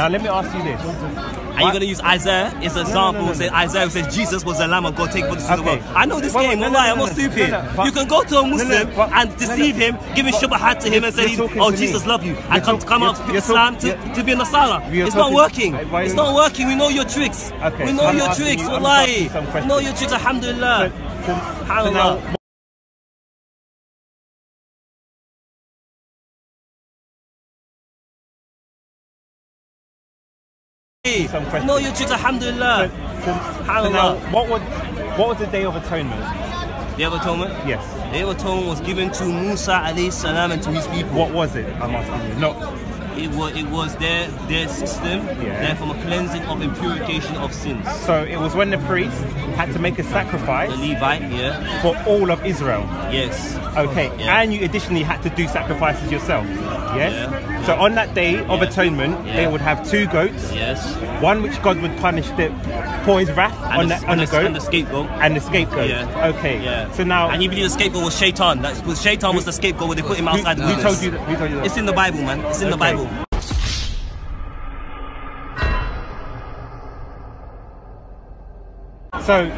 Now let me ask you this. Are you're going to use Isaiah as an example. no, no, Say no. Isaiah says Jesus was the Lamb of God taking for the sins of the world. I know this Wait, game. no, No, no, lie, no, I'm not stupid. you can go to a Muslim and deceive him, give his But- shubhat to him and say, "Oh. Jesus love you," and come come out you're Islam to, to be a Nasara. It's not working. It's not working. We know your tricks. Okay, We know your tricks. you- Wallahi. you We know your tricks. Alhamdulillah. So, so, so Subhanallah. now, some questions. know your tricks. Alhamdulillah. so, so, so now, what would what was the Day of Atonement? The other atonement. Yes. The other atonement was given to Musa alayhi salam and to his people. What was it? I'm asking you. Not It was it was their their system, Yeah. there from a cleansing of impurification of sins. so. It was when the priest had to make a sacrifice. The Levite, yeah, for all of Israel. yes, Okay, Yeah. and you additionally had to do sacrifices yourself. Yes. Yeah. So on that day of Yeah. atonement, Yeah. they would have two goats. yes. One which God would punish the pour His wrath And on the, the, on and the the, goat and the scapegoat. and the scapegoat. Yeah. Okay. Yeah. So now, and you believe the scapegoat was Shaitan. That was Shaitan was the scapegoat where they put him who, outside the who told you that? Who told you that? It's in the Bible, man. It's in the Bible. So,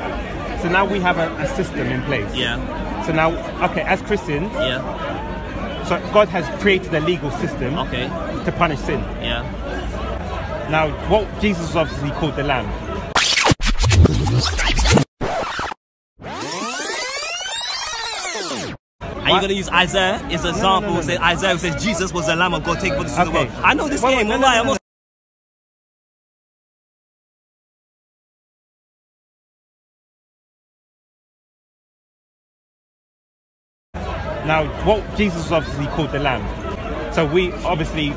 so now we have a, a system in place. Yeah, So now, okay, as Christians, yeah, so God has created a legal system okay, to punish sin. yeah. Now, what Jesus was obviously called the Lamb. Are you're going to use Isaiah as an example. no, no, no. Isaiah says Jesus was the Lamb of God taking for the sins of the world. I know this Wait, game. no, no, Now, what Jesus was obviously called the Lamb. So we obviously,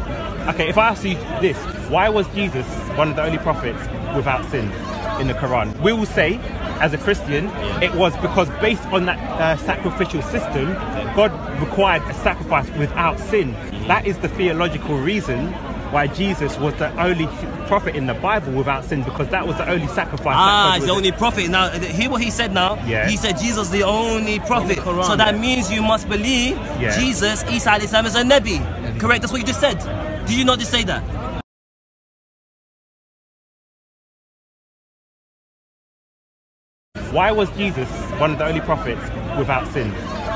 okay. If I ask you this, why was Jesus one of the only prophets without sin in the Quran? We will say, as a Christian, it was because based on that uh, sacrificial system, God required a sacrifice without sin. That is the theological reason why Jesus was the only prophet in the Bible without sin, because that was the only sacrifice. Ah, that he's the only prophet. Now, hear what he said now. Yeah. He said Jesus the only prophet. Quran, so that yeah. means you must believe Yeah. Jesus, Isa alayhi salam, is a Nabi. Correct? That's what you just said. Did you not just say that? Why was Jesus one of the only prophets without sin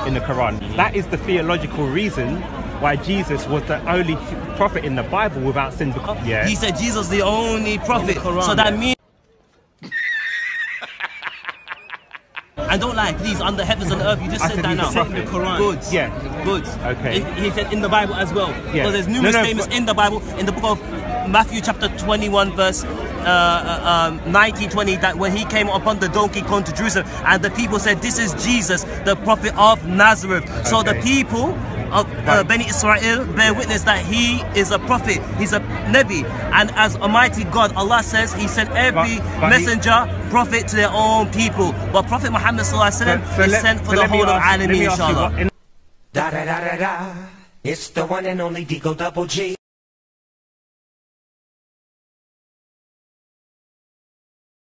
in the Quran? That is the theological reason why Jesus was the only prophet in the Bible without sin. Because, yeah. He said Jesus the only prophet. Quran, so that means. And don't lie, please, under heavens and earth, you just I said that now. In the Quran. Good. Yeah. Good. Okay. He, he said in the Bible as well. Yeah. Because there's numerous no, statements in the Bible, in the book of Matthew chapter 21 verse uh, uh, um, 19, 20, that when he came upon the donkey come to Jerusalem and the people said, this is Jesus, the prophet of Nazareth. So the people of uh, Beni Israel bear witness that he is a prophet, he's a Nabi. And as Almighty God, Allah says, he sent every But- but messenger, prophet to their own people. But Prophet Muhammad Sallallahu Alaihi Wasallam is let- sent for so the whole of ask- Alameen, inshallah. Da da da da da. It's the one and only Digo Double G.